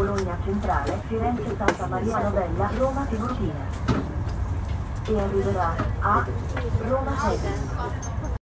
Bologna Centrale, Firenze Santa Maria Novella, Roma Tiburtina. E arriverà a Roma Sede.